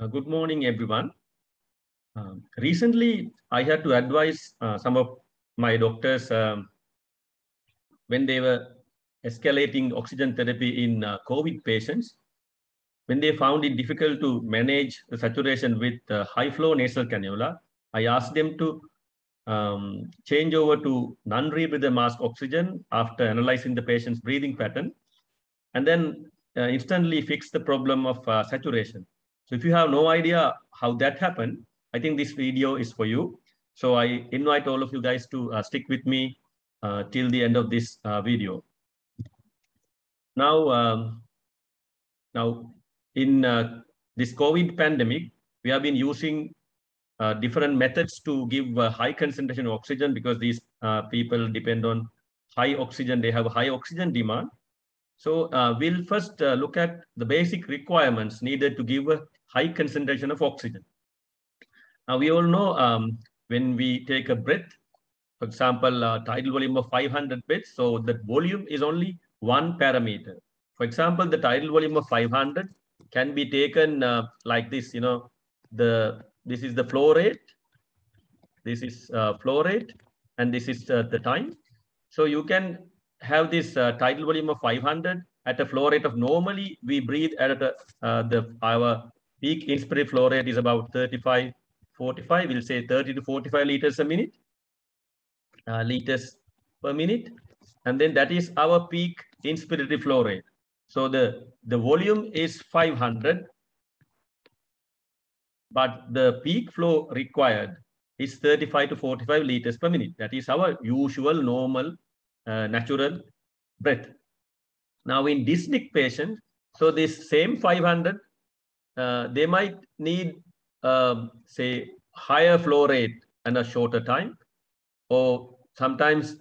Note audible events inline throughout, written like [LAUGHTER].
Uh, good morning, everyone. Um, recently, I had to advise uh, some of my doctors um, when they were escalating oxygen therapy in uh, COVID patients, when they found it difficult to manage the saturation with high flow nasal cannula, I asked them to um, change over to non-rebreather mask oxygen after analyzing the patient's breathing pattern, and then uh, instantly fix the problem of uh, saturation. So if you have no idea how that happened, I think this video is for you. So I invite all of you guys to uh, stick with me uh, till the end of this uh, video. Now, um, now in uh, this COVID pandemic, we have been using uh, different methods to give uh, high concentration of oxygen because these people depend on high oxygen. They have high oxygen demand. So we'll first look at the basic requirements needed to give high concentration of oxygen. Now we all know um, when we take a breath, for example, uh, tidal volume of 500 breaths, so that volume is only one parameter. For example, the tidal volume of 500 can be taken uh, like this, you know, the this is the flow rate, this is uh, flow rate, and this is uh, the time. So you can have this uh, tidal volume of 500 at a flow rate of normally we breathe at a, uh, the our peak inspiratory flow rate is about 35, 45, we'll say 30 to 45 liters a minute, uh, liters per minute. And then that is our peak inspiratory flow rate. So the, the volume is 500, but the peak flow required is 35 to 45 liters per minute. That is our usual normal uh, natural breath. Now in dyspneic patients, so this same 500 uh, they might need, uh, say, higher flow rate and a shorter time, or sometimes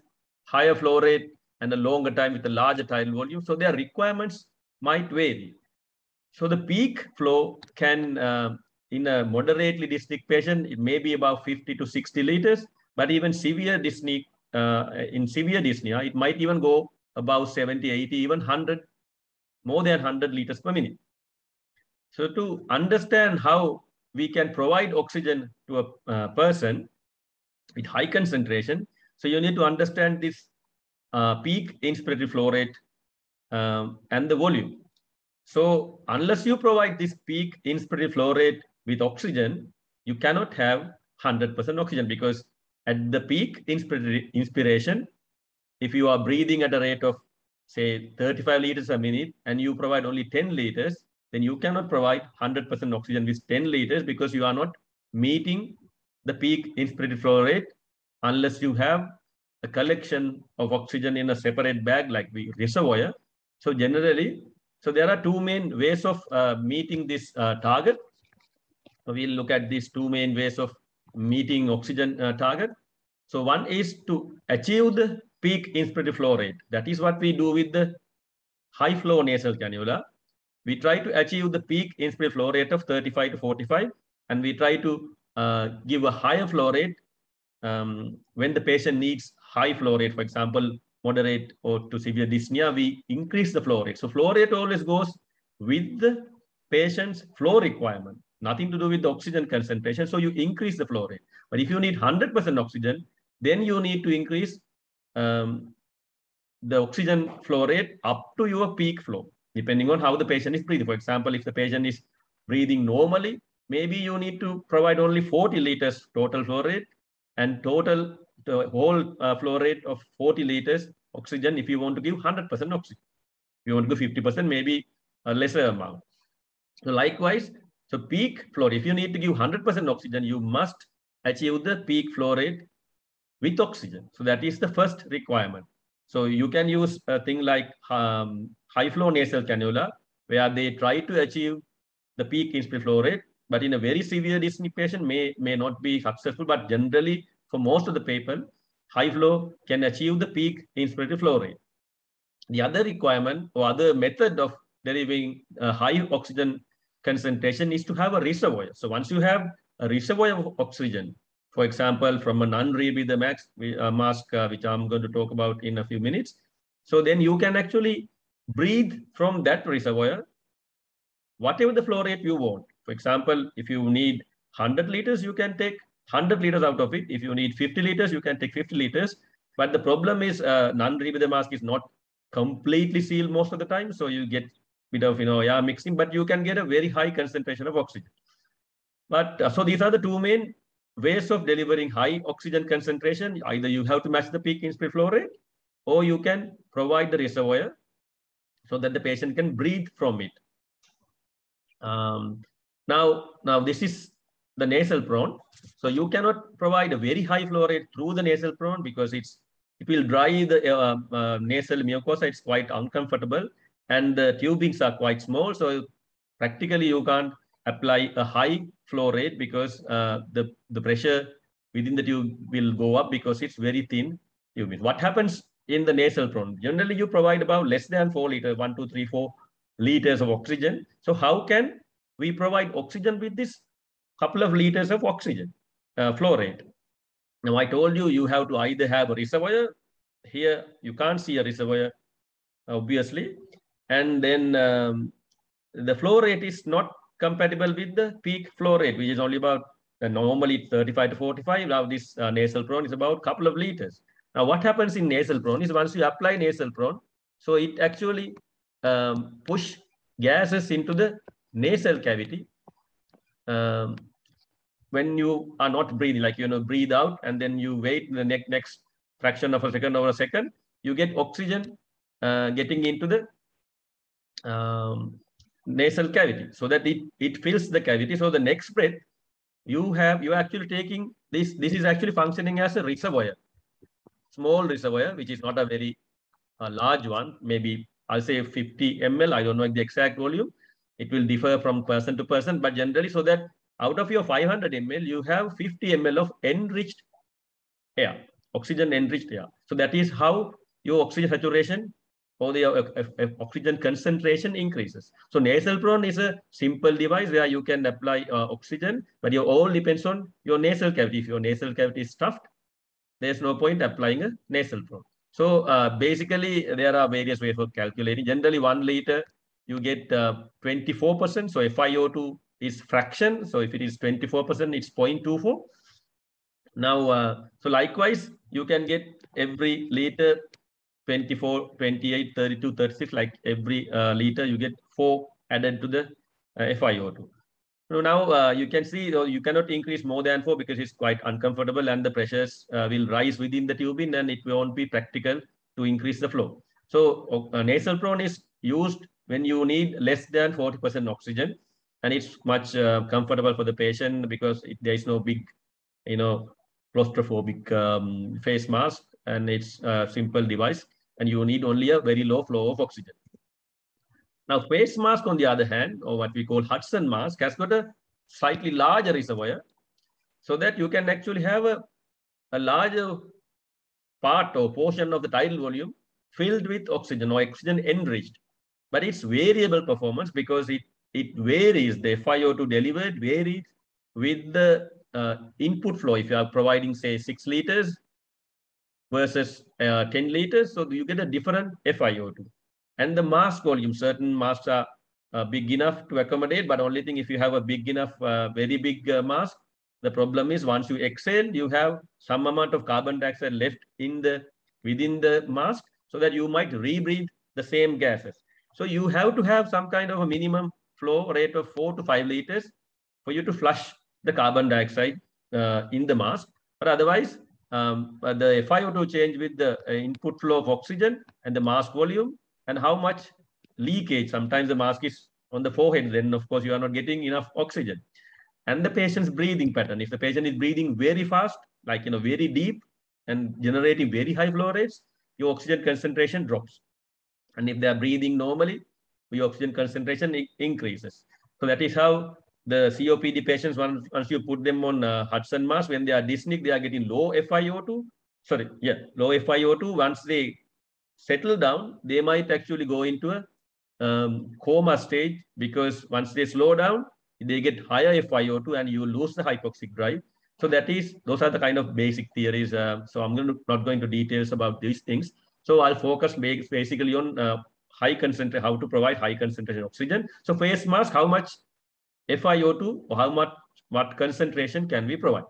higher flow rate and a longer time with a larger tidal volume. So their requirements might vary. So the peak flow can, uh, in a moderately dyspneic patient, it may be about 50 to 60 liters, but even severe dyspneic, uh, in severe dyspnea, it might even go about 70, 80, even 100, more than 100 liters per minute. So to understand how we can provide oxygen to a uh, person with high concentration, so you need to understand this uh, peak inspiratory flow rate um, and the volume. So unless you provide this peak inspiratory flow rate with oxygen, you cannot have 100% oxygen because at the peak inspiration, if you are breathing at a rate of say 35 liters a minute and you provide only 10 liters, then you cannot provide 100% oxygen with 10 liters because you are not meeting the peak inspiratory flow rate unless you have a collection of oxygen in a separate bag like the reservoir. So generally, so there are two main ways of uh, meeting this uh, target. So we'll look at these two main ways of meeting oxygen uh, target. So one is to achieve the peak inspiratory flow rate. That is what we do with the high flow nasal cannula we try to achieve the peak inspiratory flow rate of 35 to 45, and we try to uh, give a higher flow rate um, when the patient needs high flow rate, for example, moderate or to severe dyspnea, we increase the flow rate. So flow rate always goes with the patient's flow requirement, nothing to do with the oxygen concentration. So you increase the flow rate. But if you need 100% oxygen, then you need to increase um, the oxygen flow rate up to your peak flow depending on how the patient is breathing. For example, if the patient is breathing normally, maybe you need to provide only 40 liters total flow rate and total the whole uh, flow rate of 40 liters oxygen if you want to give 100% oxygen. If you want to give 50%, maybe a lesser amount. So likewise, so peak flow, if you need to give 100% oxygen, you must achieve the peak flow rate with oxygen. So that is the first requirement. So you can use a thing like um, high flow nasal cannula, where they try to achieve the peak inspiratory flow rate, but in a very severe dyspnea patient may, may not be successful, but generally for most of the people, high flow can achieve the peak inspiratory flow rate. The other requirement or other method of deriving a high oxygen concentration is to have a reservoir. So once you have a reservoir of oxygen, for example, from a non-rebreather uh, mask, uh, which I'm going to talk about in a few minutes. So then you can actually breathe from that reservoir whatever the flow rate you want. For example, if you need 100 liters, you can take 100 liters out of it. If you need 50 liters, you can take 50 liters. But the problem is uh, non-rebreather mask is not completely sealed most of the time. So you get bit of, you know, air mixing, but you can get a very high concentration of oxygen. But uh, so these are the two main ways of delivering high oxygen concentration. Either you have to match the peak inspired flow rate or you can provide the reservoir so that the patient can breathe from it. Um, now, now this is the nasal prong. So you cannot provide a very high flow rate through the nasal prong because it's it will dry the uh, uh, nasal mucosa. It's quite uncomfortable and the tubings are quite small. So practically you can't apply a high flow rate because uh, the, the pressure within the tube will go up because it's very thin tubing. What happens in the nasal prong? Generally, you provide about less than four liters, one, two, three, four liters of oxygen. So how can we provide oxygen with this couple of liters of oxygen uh, flow rate? Now, I told you, you have to either have a reservoir. Here, you can't see a reservoir, obviously. And then um, the flow rate is not compatible with the peak flow rate, which is only about uh, normally 35 to 45. Now this uh, nasal prong is about a couple of liters. Now what happens in nasal prong is once you apply nasal prong, so it actually um, push gases into the nasal cavity. Um, when you are not breathing, like, you know, breathe out and then you wait the next, next fraction of a second or a second, you get oxygen uh, getting into the um, nasal cavity so that it, it fills the cavity. So the next breath, you have, you're actually taking this, this is actually functioning as a reservoir, small reservoir, which is not a very uh, large one, maybe I'll say 50 ml. I don't know the exact volume. It will differ from person to person, but generally so that out of your 500 ml, you have 50 ml of enriched air, oxygen enriched air. So that is how your oxygen saturation or the uh, uh, uh, oxygen concentration increases. So nasal prong is a simple device where you can apply uh, oxygen, but it all depends on your nasal cavity. If your nasal cavity is stuffed, there's no point applying a nasal prong. So uh, basically, there are various ways of calculating. Generally, one liter, you get 24%. Uh, so FiO2 is fraction. So if it is 24%, it's 0.24. Now, so likewise, you can get every liter 24, 28, 32, 36, like every uh, liter, you get four added to the uh, FiO2. So now uh, you can see uh, you cannot increase more than four because it's quite uncomfortable and the pressures uh, will rise within the tubing and it won't be practical to increase the flow. So uh, nasal prong is used when you need less than 40% oxygen and it's much comfortable for the patient because it, there is no big, you know, claustrophobic um, face mask and it's a simple device and you need only a very low flow of oxygen. Now, face mask, on the other hand, or what we call Hudson mask, has got a slightly larger reservoir so that you can actually have a, a larger part or portion of the tidal volume filled with oxygen or oxygen enriched. But it's variable performance because it, it varies, the FiO2 delivered varies with the uh, input flow. If you are providing, say, six liters, versus uh, 10 liters. So you get a different FiO2. And the mask volume, certain masks are uh, big enough to accommodate, but only thing if you have a big enough, uh, very big uh, mask, the problem is once you exhale, you have some amount of carbon dioxide left in the within the mask so that you might rebreathe the same gases. So you have to have some kind of a minimum flow rate of four to five liters for you to flush the carbon dioxide uh, in the mask. But otherwise, um, the FiO2 change with the uh, input flow of oxygen and the mask volume and how much leakage. Sometimes the mask is on the forehead, then of course you are not getting enough oxygen. And the patient's breathing pattern. If the patient is breathing very fast, like you know, very deep and generating very high flow rates, your oxygen concentration drops. And if they are breathing normally, your oxygen concentration increases. So that is how the COPD patients, once, once you put them on uh, Hudson mask, when they are dyspneic, they are getting low FiO2. Sorry, yeah, low FiO2. Once they settle down, they might actually go into a um, coma stage because once they slow down, they get higher FiO2 and you lose the hypoxic drive. So that is, those are the kind of basic theories. Uh, so I'm going to, not going into details about these things. So I'll focus basically on uh, high concentration, how to provide high concentration oxygen. So face mask, how much FiO2 or how much what concentration can we provide.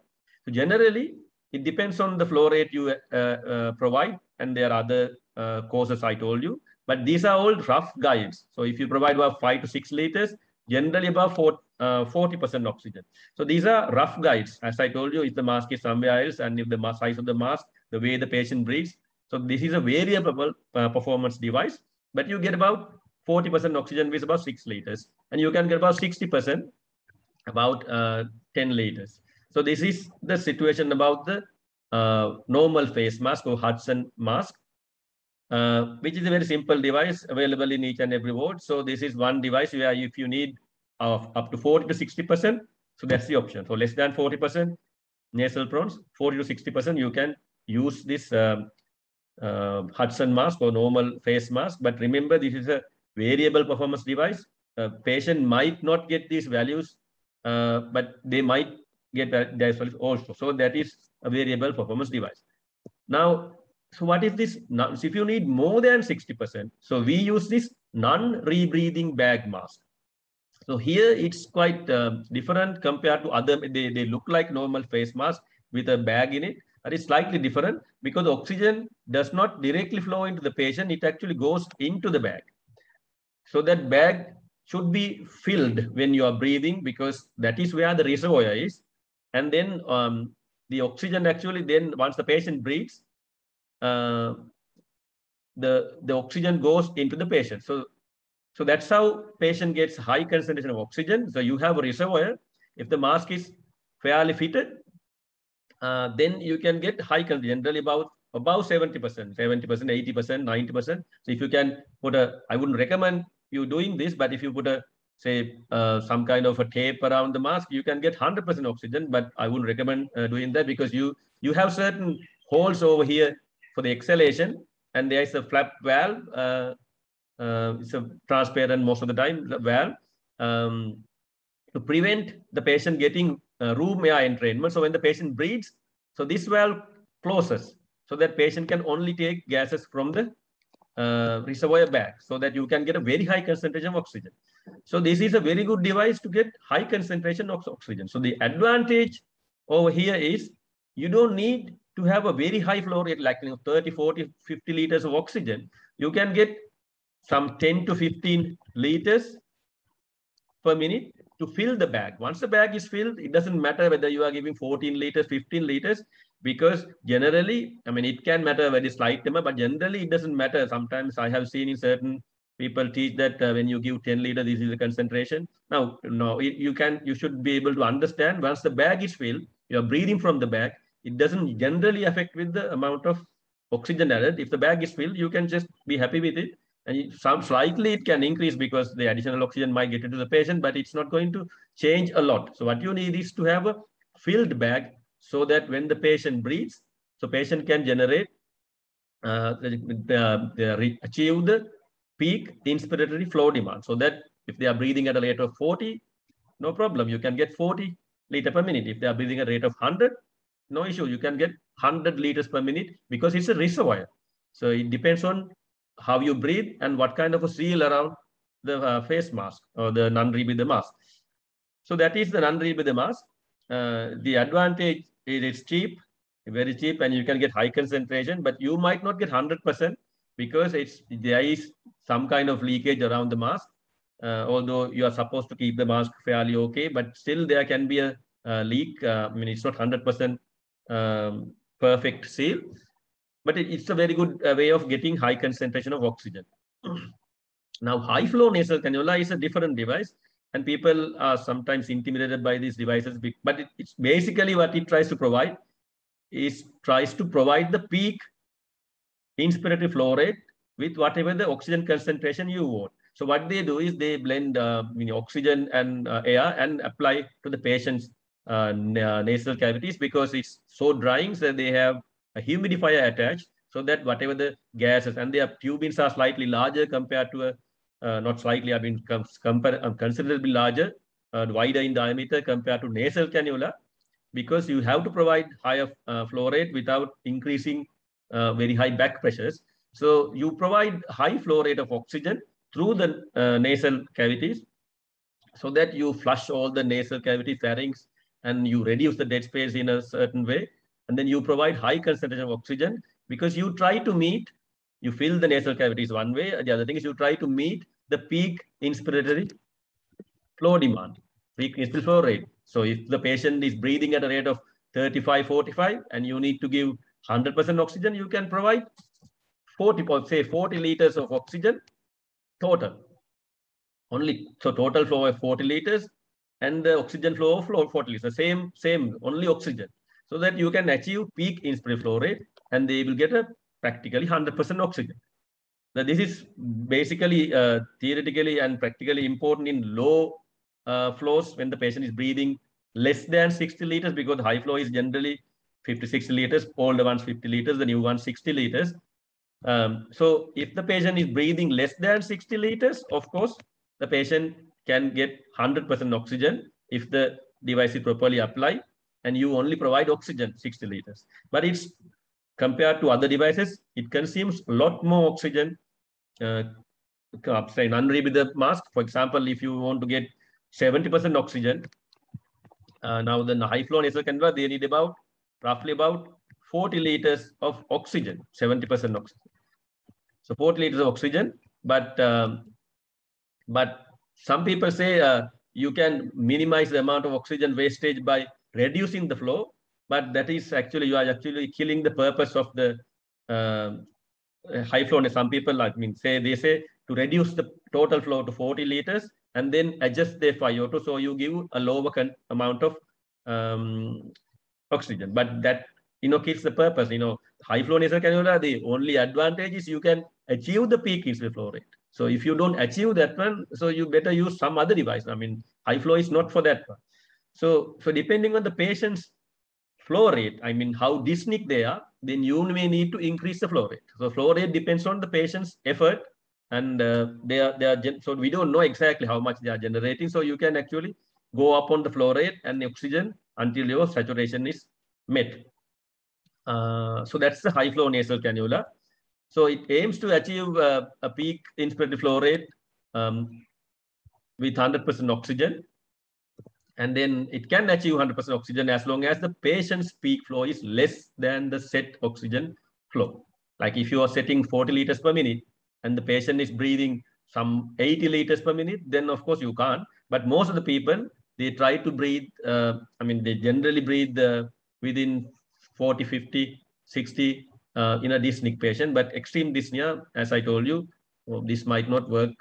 So generally, it depends on the flow rate you uh, uh, provide, and there are other uh, courses I told you. But these are all rough guides. So if you provide about five to six liters, generally about 40% uh, oxygen. So these are rough guides. As I told you, if the mask is somewhere else and if the size of the mask, the way the patient breathes. So this is a variable uh, performance device, but you get about 40% oxygen with about six liters. And you can get about 60%, about uh, 10 liters. So this is the situation about the uh, normal face mask or Hudson mask, uh, which is a very simple device available in each and every ward. So this is one device where if you need of up to 40 to 60%. So that's the option. So less than 40% nasal prongs, 40 to 60%, you can use this um, uh, Hudson mask or normal face mask. But remember, this is a variable performance device. A patient might not get these values, uh, but they might get that also. So that is a variable performance device. Now, so what is this? So if you need more than 60%, so we use this non-rebreathing bag mask. So here it's quite uh, different compared to other, they, they look like normal face mask with a bag in it. But it's slightly different because oxygen does not directly flow into the patient. It actually goes into the bag. So that bag should be filled when you are breathing because that is where the reservoir is. And then um, the oxygen actually then once the patient breathes, uh, the, the oxygen goes into the patient. So so that's how patient gets high concentration of oxygen. So you have a reservoir. If the mask is fairly fitted, uh, then you can get high concentration, generally about about 70%, 70%, 80%, 90%. So if you can put a, I wouldn't recommend you doing this, but if you put a, say, uh, some kind of a tape around the mask, you can get 100% oxygen, but I wouldn't recommend uh, doing that because you, you have certain holes over here for the exhalation, and there is a flap valve uh, uh, it's a transparent most of the time valve um, to prevent the patient getting uh, room air entrainment. So when the patient breathes, so this valve closes so that patient can only take gases from the uh, reservoir bag so that you can get a very high concentration of oxygen. So this is a very good device to get high concentration of oxygen. So the advantage over here is you don't need to have a very high flow rate like you know, 30, 40, 50 liters of oxygen. You can get some 10 to 15 liters per minute to fill the bag. Once the bag is filled, it doesn't matter whether you are giving 14 liters, 15 liters, because generally, I mean, it can matter very slight but generally it doesn't matter. Sometimes I have seen in certain people teach that uh, when you give 10 liters, this is the concentration. Now, no, you can, you should be able to understand once the bag is filled, you're breathing from the bag, it doesn't generally affect with the amount of oxygen added. If the bag is filled, you can just be happy with it and some slightly it can increase because the additional oxygen might get into the patient, but it's not going to change a lot. So what you need is to have a filled bag so that when the patient breathes, so patient can generate, uh, the, the, the achieve the peak the inspiratory flow demand. So that if they are breathing at a rate of 40, no problem. You can get 40 liter per minute. If they are breathing at a rate of 100, no issue. You can get 100 liters per minute because it's a reservoir. So it depends on how you breathe and what kind of a seal around the uh, face mask or the non-rebreather mask. So that is the non-rebreather mask. Uh, the advantage is it's cheap, very cheap, and you can get high concentration, but you might not get 100% because it's there is some kind of leakage around the mask. Uh, although you are supposed to keep the mask fairly okay, but still there can be a, a leak. Uh, I mean, it's not 100% um, perfect seal but it, it's a very good uh, way of getting high concentration of oxygen. [CLEARS THROAT] now, high flow nasal cannula is a different device and people are sometimes intimidated by these devices, but it, it's basically what it tries to provide is tries to provide the peak inspiratory flow rate with whatever the oxygen concentration you want. So what they do is they blend uh, oxygen and uh, air and apply to the patient's uh, uh nasal cavities because it's so drying so they have a humidifier attached so that whatever the gases and their tubings are slightly larger compared to a, uh, not slightly, I mean, compare, um, considerably larger, uh, wider in diameter compared to nasal cannula, because you have to provide higher uh, flow rate without increasing uh, very high back pressures. So you provide high flow rate of oxygen through the uh, nasal cavities so that you flush all the nasal cavity pharynx and you reduce the dead space in a certain way. And then you provide high concentration of oxygen because you try to meet, you fill the nasal cavities one way. The other thing is you try to meet the peak inspiratory flow demand, peak inspiratory flow rate. So if the patient is breathing at a rate of 35, 45, and you need to give 100% oxygen, you can provide 40, say 40 liters of oxygen total. Only, so total flow of 40 liters and the oxygen flow of flow 40 liters, same, same, only oxygen. So that you can achieve peak inspiratory flow rate and they will get a practically 100% oxygen. Now this is basically uh, theoretically and practically important in low uh, flows when the patient is breathing less than 60 liters because high flow is generally 50, 60 liters, older ones 50 liters, the new ones 60 liters. Um, so if the patient is breathing less than 60 liters, of course, the patient can get 100% oxygen if the device is properly applied and you only provide oxygen 60 liters. But it's compared to other devices, it consumes a lot more oxygen. Uh, say an unrebreathed mask, for example, if you want to get 70% oxygen, uh, now the high flow nasal cannula, they need about roughly about 40 liters of oxygen, 70% oxygen. So 40 liters of oxygen, but um, but some people say uh, you can minimize the amount of oxygen wastage by reducing the flow, but that is actually you are actually killing the purpose of the uh, high flow. And Some people, I mean, say they say to reduce the total flow to 40 liters and then adjust the FiO2 so you give a lower amount of um, oxygen. But that you know kills the purpose. You know, high flow nasal cannula, the only advantage is you can achieve the peak inspiratory flow rate. So if you don't achieve that one, so you better use some other device. I mean, high flow is not for that one. So, so depending on the patient's flow rate, I mean, how dyspneic they are, then you may need to increase the flow rate. So flow rate depends on the patient's effort and uh, they are, they are, so we don't know exactly how much they are generating. So you can actually go up on the flow rate and the oxygen until your saturation is met. Uh, so that's the high flow nasal cannula. So it aims to achieve uh, a peak inspiratory flow rate um, with 100% oxygen. And then it can achieve 100% oxygen as long as the patient's peak flow is less than the set oxygen flow. Like if you are setting 40 liters per minute and the patient is breathing some 80 liters per minute, then of course you can't. But most of the people, they try to breathe, uh, I mean, they generally breathe uh, within 40, 50, 60 uh, in a dyspneic patient, but extreme dyspnea, as I told you, well, this might not work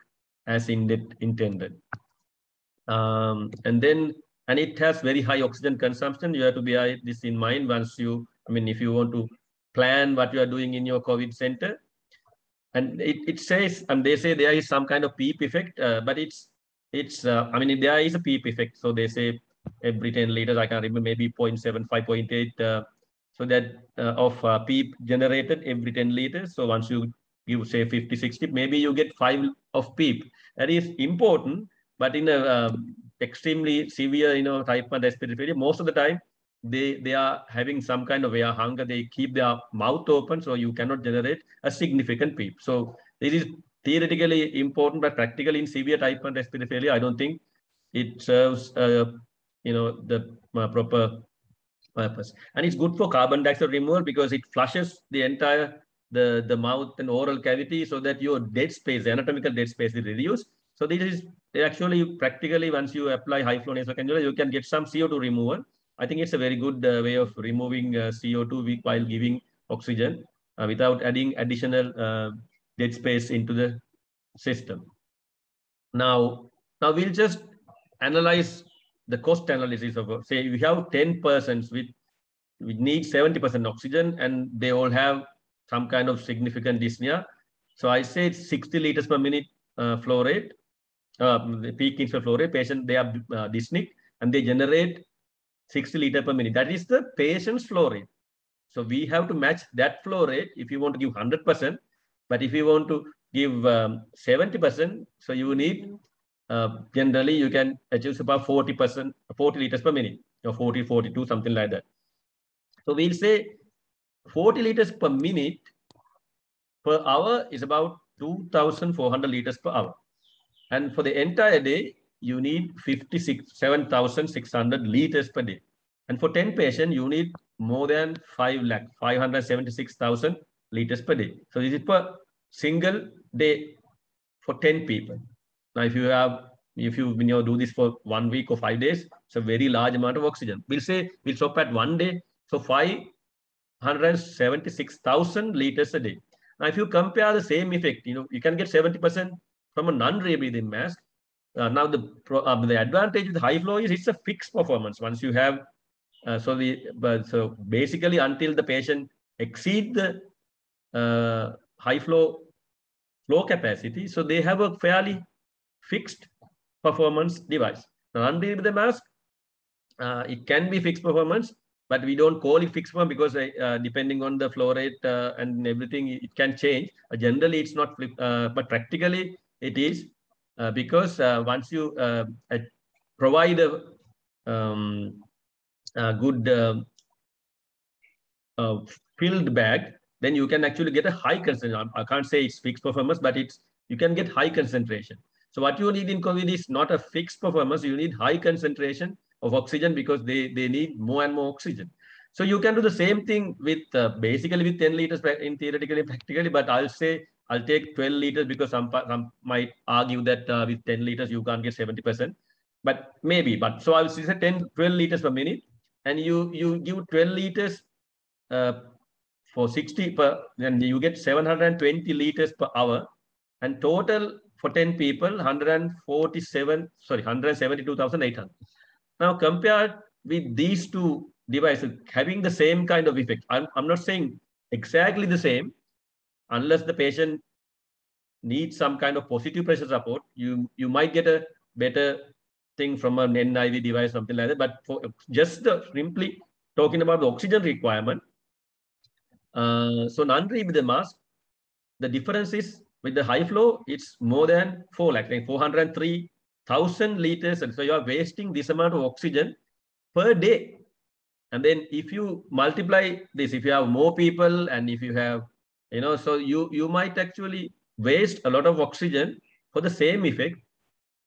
as in intended. Um, and then, and it has very high oxygen consumption. You have to bear this in mind once you, I mean, if you want to plan what you are doing in your COVID center. And it, it says, and they say there is some kind of PEEP effect, uh, but it's, it's, uh, I mean, there is a PEEP effect. So they say every 10 liters, I can remember maybe 0.7, 5.8 uh, so that uh, of uh, PEEP generated every 10 liters. So once you you say 50, 60, maybe you get five of PEEP. That is important, but in a um, extremely severe, you know, type 1 respiratory failure, most of the time they they are having some kind of air hunger. They keep their mouth open, so you cannot generate a significant PEEP. So this is theoretically important, but practically in severe type 1 respiratory failure, I don't think it serves, uh, you know, the uh, proper purpose. And it's good for carbon dioxide removal because it flushes the entire the, the mouth and oral cavity so that your dead space, the anatomical dead space is reduced. So this is actually practically once you apply high flow nasal cannula, you can get some CO2 removal. I think it's a very good uh, way of removing uh, CO2 while giving oxygen uh, without adding additional uh, dead space into the system. Now, now we'll just analyze the cost analysis of, say, we have 10 persons with, we need 70% oxygen and they all have some kind of significant dyspnea. So I say 60 liters per minute uh, flow rate, uh, the peak inspiratory flow rate, patient, they are uh, dyspneic and they generate 60 liter per minute. That is the patient's flow rate. So we have to match that flow rate if you want to give 100%. But if you want to give 70%, um, so you need uh, generally you can achieve about 40%, 40 liters per minute, or 40, 42, something like that. So we'll say 40 liters per minute per hour is about 2,400 liters per hour. And for the entire day, you need 57,600 liters per day. And for 10 patients, you need more than 5 lakh, 576,000 liters per day. So this is per single day for 10 people. Now, if you have, if you, you know, do this for one week or five days, it's a very large amount of oxygen. We'll say we'll stop at one day. So 576,000 liters a day. Now, if you compare the same effect, you know, you can get 70% from a non-rebreathing mask. Uh, now, the uh, the advantage with high flow is it's a fixed performance. Once you have, uh, so the but so basically until the patient exceed the uh, high flow flow capacity, so they have a fairly fixed performance device. Now, unbreathable mask, uh, it can be fixed performance, but we don't call it fixed form because uh, depending on the flow rate uh, and everything, it can change. Uh, generally, it's not, uh, but practically it is uh, because uh, once you provide a, um, a good filled bag, then you can actually get a high concentration. I can't say it's fixed performance, but it's you can get high concentration. So what you need in COVID is not a fixed performance. You need high concentration of oxygen because they, they need more and more oxygen. So you can do the same thing with uh, basically with 10 liters in theoretically practically, but I'll say I'll take 12 liters because some, some might argue that uh, with 10 liters you can't get 70%, but maybe. But so I'll say 10, 12 liters per minute, and you you give 12 liters uh, for 60 per, then you get 720 liters per hour, and total for 10 people 147 sorry 172,800. Now, compared with these two devices having the same kind of effect, I'm, I'm not saying exactly the same, unless the patient needs some kind of positive pressure support, you, you might get a better thing from an NIV device, something like that. But for just the, simply talking about the oxygen requirement, uh, so non-rebreather mask, the difference is with the high flow, it's more than 4 lakh, like 403 1000 liters. And so you are wasting this amount of oxygen per day. And then if you multiply this, if you have more people and if you have, you know, so you, you might actually waste a lot of oxygen for the same effect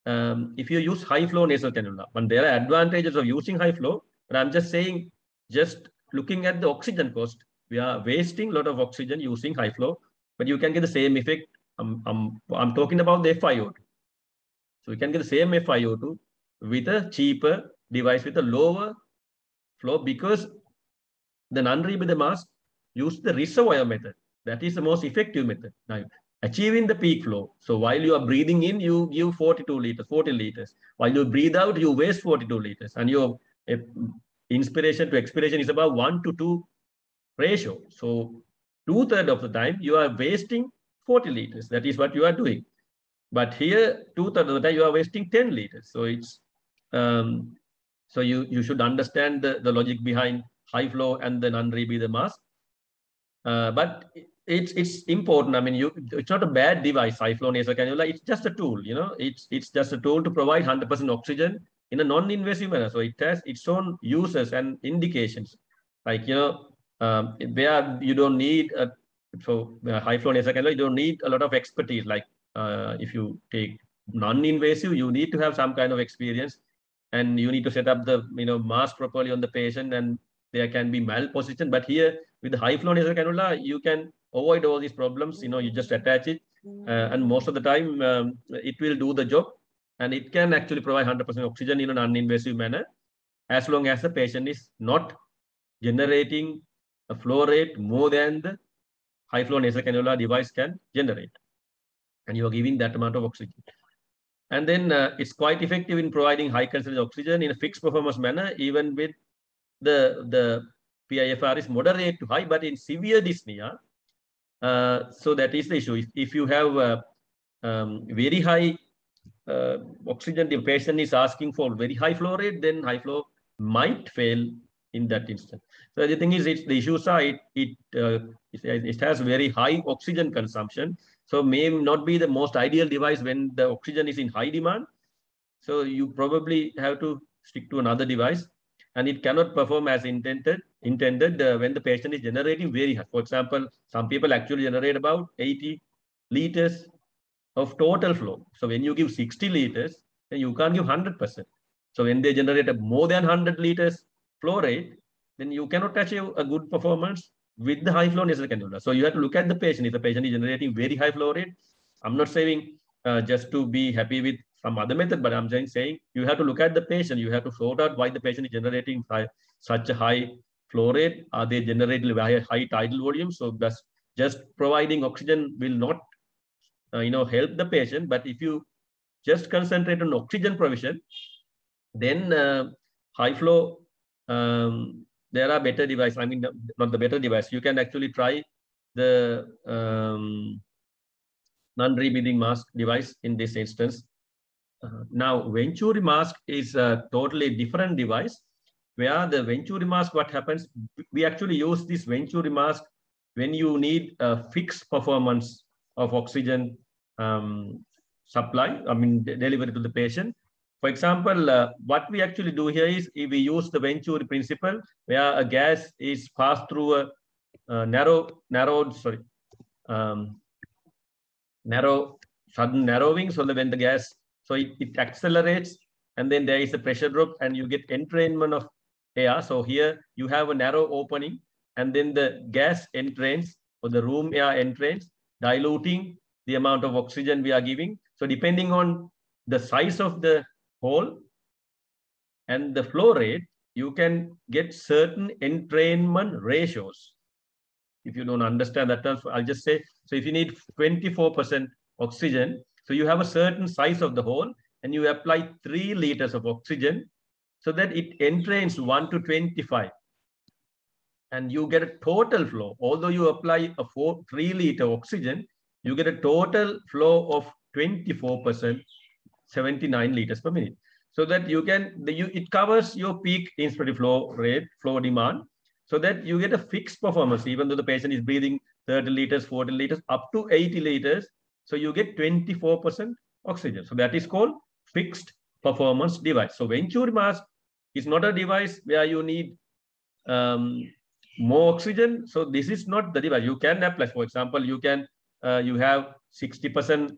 um, if you use high flow nasal cannula. And there are advantages of using high flow, but I'm just saying, just looking at the oxygen cost, we are wasting a lot of oxygen using high flow, but you can get the same effect. I'm, I'm, I'm talking about the FiO2. So we can get the same FiO2 with a cheaper device with a lower flow because the non-rebreather mask use the reservoir method. That is the most effective method. Now, achieving the peak flow. So while you are breathing in, you give 42 liters, 40 liters. While you breathe out, you waste 42 liters. And your eh, inspiration to expiration is about one to two ratio. So two thirds of the time, you are wasting 40 liters. That is what you are doing. But here, two-thirds of the time, you are wasting 10 liters. So it's um, so you, you should understand the, the logic behind high flow and the non-rebreather mask. Uh, but it's it's important. I mean, you it's not a bad device, high flow nasal cannula. It's just a tool, you know. It's it's just a tool to provide 100% oxygen in a non-invasive manner. So it has its own uses and indications. Like you know, um, where you don't need a uh, high flow nasal cannula, you don't need a lot of expertise. Like uh, if you take non-invasive, you need to have some kind of experience. And you need to set up the you know mask properly on the patient and there can be malposition. But here with the high flow nasal cannula, you can avoid all these problems. You know, you just attach it. Uh, and most of the time um, it will do the job. And it can actually provide 100% oxygen in a non-invasive manner. As long as the patient is not generating a flow rate more than the high flow nasal cannula device can generate and you are giving that amount of oxygen. And then uh, it's quite effective in providing high concentration oxygen in a fixed performance manner, even with the, the PIFR is moderate to high, but in severe dyspnea, uh, so that is the issue. If, if you have uh, um, very high uh, oxygen, the patient is asking for very high flow rate, then high flow might fail in that instance. So the thing is, it's, the issues are it, it, uh, it, it has very high oxygen consumption. So may not be the most ideal device when the oxygen is in high demand. So you probably have to stick to another device and it cannot perform as intended intended uh, when the patient is generating very high. For example, some people actually generate about 80 liters of total flow. So when you give 60 liters, then you can't give 100%. So when they generate more than 100 liters flow rate, then you cannot achieve a good performance with the high flow nasal cannula. So you have to look at the patient. If the patient is generating very high flow rate, I'm not saying uh, just to be happy with some other method, but I'm saying, saying you have to look at the patient. You have to sort out why the patient is generating high, such a high flow rate. Are they generating high, high tidal volume? So that's just providing oxygen will not, uh, you know, help the patient. But if you just concentrate on oxygen provision, then uh, high flow, um, there are better device. I mean, not the better device. You can actually try the um, non-rebreathing mask device in this instance. Uh, now, Venturi mask is a totally different device where the Venturi mask, what happens, we actually use this Venturi mask when you need a fixed performance of oxygen um, supply, I mean, delivery to the patient. For example, uh, what we actually do here is if we use the Venturi principle, where a gas is passed through a, a narrow, narrowed, sorry, um, narrow, sudden narrowing, so that when the gas, so it, it accelerates, and then there is a pressure drop, and you get entrainment of air. So here you have a narrow opening, and then the gas entrance or the room air entrance, diluting the amount of oxygen we are giving. So depending on the size of the hole and the flow rate, you can get certain entrainment ratios. If you don't understand that, term, I'll just say, so if you need 24% oxygen, so you have a certain size of the hole and you apply three liters of oxygen so that it entrains 1 to 25 and you get a total flow. Although you apply a four, 3 liter oxygen, you get a total flow of 24% 79 liters per minute. So that you can, the, you, it covers your peak inspiratory flow rate, flow demand, so that you get a fixed performance, even though the patient is breathing 30 liters, 40 liters, up to 80 liters. So you get 24% oxygen. So that is called fixed performance device. So Venturi mask is not a device where you need um, more oxygen. So this is not the device. You can apply, for example, you can, uh, you have 60%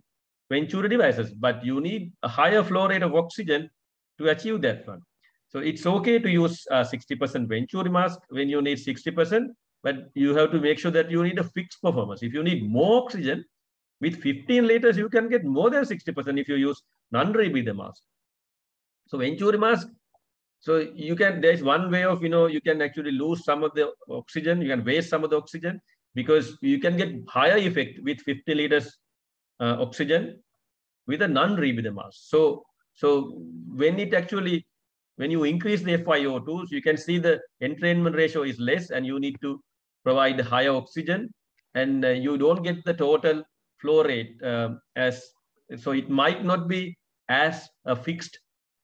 Venturi devices, but you need a higher flow rate of oxygen to achieve that one. So it's okay to use 60% uh, Venturi mask when you need 60%, but you have to make sure that you need a fixed performance. If you need more oxygen, with 15 liters, you can get more than 60% if you use non-rebreather mask. So Venturi mask, so you can, there's one way of, you know, you can actually lose some of the oxygen, you can waste some of the oxygen because you can get higher effect with 50 liters uh, oxygen with a non-rebreather mask. So, so when it actually, when you increase the FiO2, so you can see the entrainment ratio is less and you need to provide higher oxygen and uh, you don't get the total flow rate uh, as, so it might not be as a fixed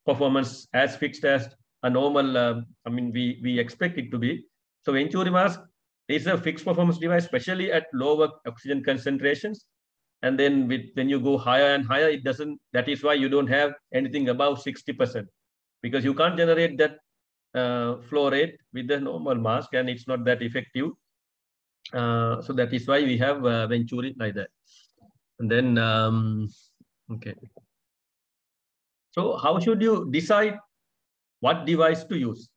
performance, as fixed as a normal, uh, I mean, we, we expect it to be. So Venturi mask is a fixed performance device, especially at lower oxygen concentrations and then with when you go higher and higher it doesn't that is why you don't have anything above 60% because you can't generate that uh, flow rate with the normal mask and it's not that effective. Uh, so that is why we have uh, venturi like that. And then um, okay. So how should you decide what device to use?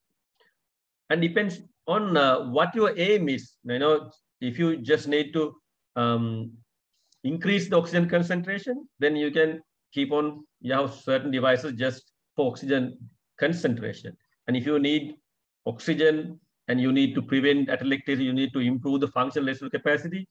And depends on uh, what your aim is. You know if you just need to um, increase the oxygen concentration, then you can keep on, you have certain devices just for oxygen concentration. And if you need oxygen and you need to prevent atelectasis, you need to improve the functional reservoir capacity,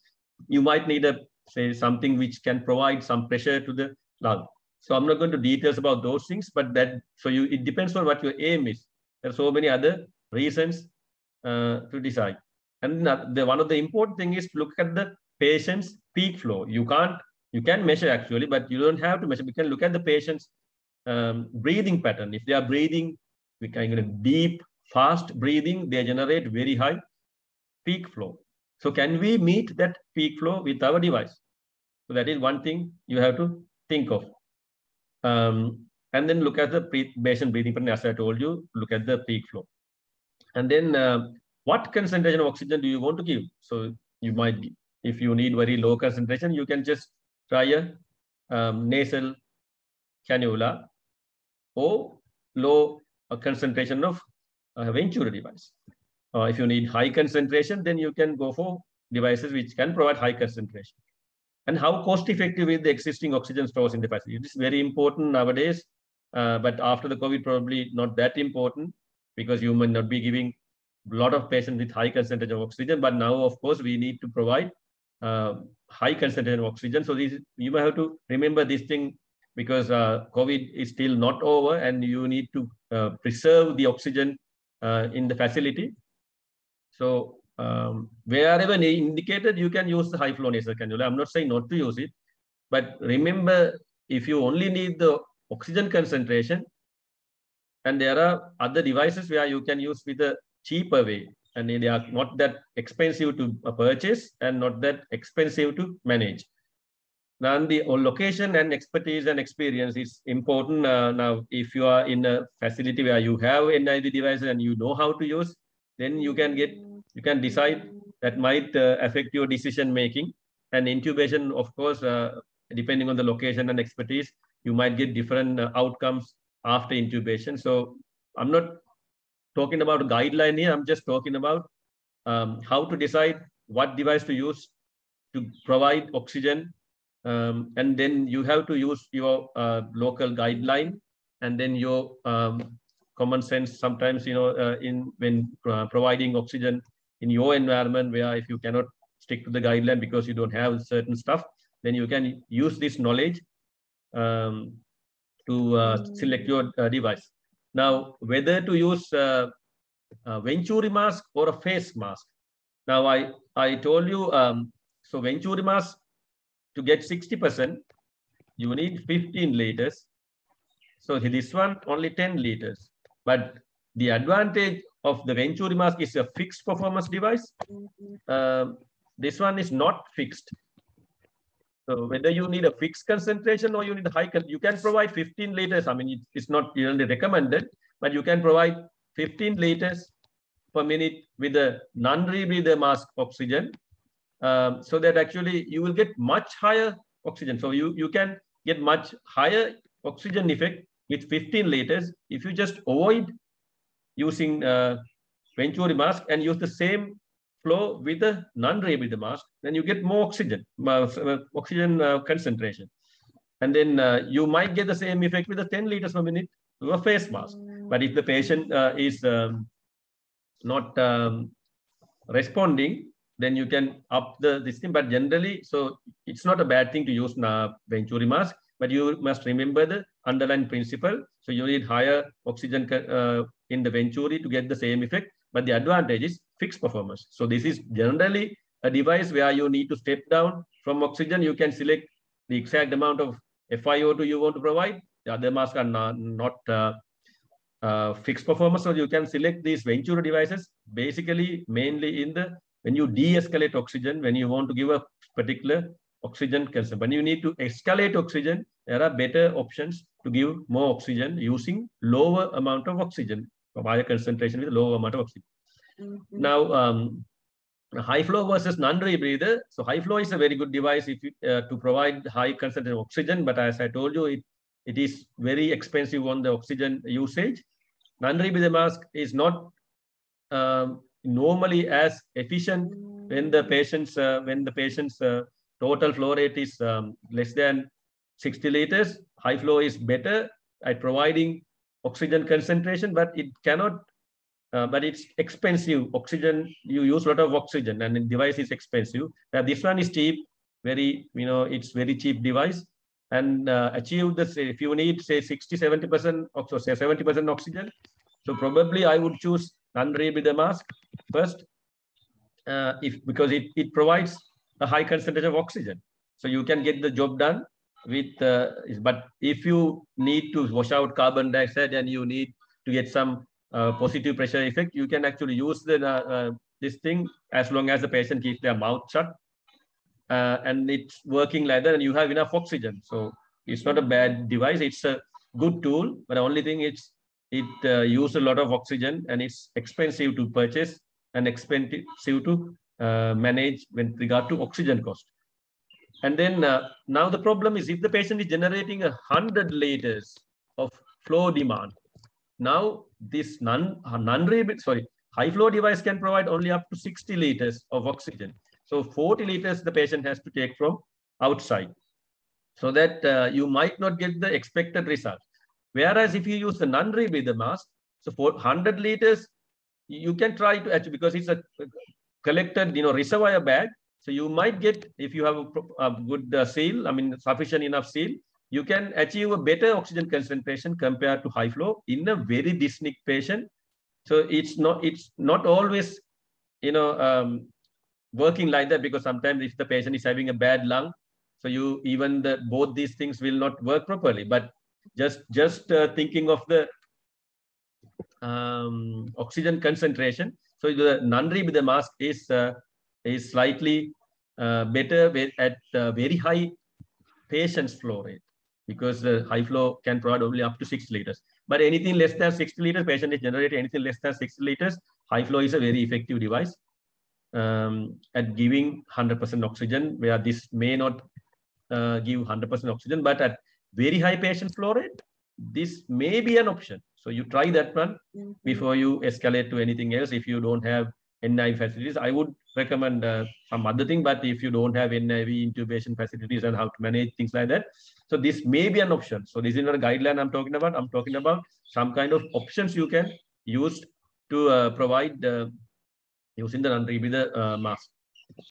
you might need a say something which can provide some pressure to the lung. So I'm not going to details about those things, but that so you it depends on what your aim is. There are so many other reasons uh, to decide. And the, one of the important thing is to look at the patient's peak flow. You can't, you can measure actually, but you don't have to measure. We can look at the patient's um, breathing pattern. If they are breathing, we can get a deep, fast breathing, they generate very high peak flow. So can we meet that peak flow with our device? So that is one thing you have to think of. Um, and then look at the patient breathing pattern, as I told you, look at the peak flow. And then uh, what concentration of oxygen do you want to give? So you might if you need very low concentration, you can just try a um, nasal cannula or low uh, concentration of uh, Venturi device. Uh, if you need high concentration, then you can go for devices which can provide high concentration. And how cost effective is the existing oxygen stores in the facility? It is very important nowadays, uh, but after the COVID, probably not that important because you may not be giving a lot of patients with high concentration of oxygen. But now, of course, we need to provide uh, high concentration of oxygen. So this, you may have to remember this thing because uh, COVID is still not over and you need to uh, preserve the oxygen uh, in the facility. So um, wherever indicated, you can use the high flow nasal cannula. I'm not saying not to use it, but remember, if you only need the oxygen concentration, and there are other devices where you can use with a cheaper way, and they are not that expensive to purchase and not that expensive to manage. Now, the location and expertise and experience is important. Uh, now, if you are in a facility where you have NIV devices and you know how to use, then you can get you can decide that might uh, affect your decision making. And intubation, of course, uh, depending on the location and expertise, you might get different uh, outcomes after intubation. So I'm not talking about guideline here. I'm just talking about um, how to decide what device to use to provide oxygen. Um, and then you have to use your uh, local guideline and then your um, common sense sometimes, you know, uh, in when uh, providing oxygen in your environment where if you cannot stick to the guideline because you don't have certain stuff, then you can use this knowledge um, to uh, mm. select your uh, device. Now, whether to use uh, a Venturi mask or a face mask. Now, I, I told you, um, so Venturi mask, to get 60%, you need 15 liters. So this one, only 10 liters. But the advantage of the Venturi mask is a fixed performance device. Uh, this one is not fixed. So whether you need a fixed concentration or you need high, you can provide 15 liters. I mean, it's not really recommended, but you can provide 15 liters per minute with a non-rebreather mask oxygen. Um, so that actually you will get much higher oxygen. So you, you can get much higher oxygen effect with 15 liters if you just avoid using uh, Venturi mask and use the same flow with a non-rebreather mask, then you get more oxygen, uh, uh, oxygen uh, concentration. And then uh, you might get the same effect with the 10 liters per minute to a face mask. But if the patient uh, is um, not um, responding, then you can up the this thing. But generally, so it's not a bad thing to use Venturi mask, but you must remember the underlying principle. So you need higher oxygen uh, in the Venturi to get the same effect. But the advantage is fixed performance. So this is generally a device where you need to step down from oxygen. You can select the exact amount of FiO2 you want to provide. The other masks are not, not uh, uh, fixed performance. So you can select these Venturi devices basically mainly in the when you de-escalate oxygen, when you want to give a particular oxygen consumption. When you need to escalate oxygen, there are better options to give more oxygen using lower amount of oxygen higher concentration with lower amount of oxygen. Mm -hmm. Now, um, high flow versus non-rebreather. So high flow is a very good device if you, uh, to provide high concentration of oxygen. But as I told you, it, it is very expensive on the oxygen usage. Non-rebreather mask is not um, normally as efficient when the patient's uh, when the patient's uh, total flow rate is um, less than 60 liters. High flow is better at providing oxygen concentration, but it cannot, uh, but it's expensive. Oxygen, you use a lot of oxygen and the device is expensive. Now this one is cheap, very, you know, it's very cheap device and uh, achieve this, if you need say 60, 70% oxygen, say 70% oxygen. So probably I would choose non-rebreather mask first, uh, if because it, it provides a high concentration of oxygen. So you can get the job done with uh, but if you need to wash out carbon dioxide and you need to get some uh, positive pressure effect you can actually use the uh, uh this thing as long as the patient keeps their mouth shut uh, and it's working like that and you have enough oxygen so it's not a bad device it's a good tool but the only thing it's it uses a lot of oxygen and it's expensive to purchase and expensive to manage with regard to oxygen cost and then uh, now the problem is if the patient is generating a hundred liters of flow demand. Now, this non, non sorry, high flow device can provide only up to 60 liters of oxygen. So 40 liters the patient has to take from outside so that uh, you might not get the expected result. Whereas if you use the non-rebreather mask, so for 100 liters, you can try to actually, because it's a collected, you know, reservoir bag. So you might get, if you have a, a good uh, seal, I mean, sufficient enough seal, you can achieve a better oxygen concentration compared to high flow in a very dyspneic patient. So it's not, it's not always, you know, um, working like that because sometimes if the patient is having a bad lung, so you even the both these things will not work properly. But just just uh, thinking of the um, oxygen concentration. So the non-rebreather mask is uh, is slightly uh, better at very high patient's flow rate because the high flow can provide only up to six liters. But anything less than 60 liters, patient is generating anything less than 60 liters. High flow is a very effective device um, at giving 100% oxygen, where this may not uh, give 100% oxygen, but at very high patient flow rate, this may be an option. So you try that one mm -hmm. before you escalate to anything else. If you don't have NIV facilities, I would recommend uh, some other thing. But if you don't have NIV intubation facilities and how to manage things like that, so this may be an option. So this is not a guideline I'm talking about. I'm talking about some kind of options you can use to uh, provide uh, using the non-rebreather uh, mask.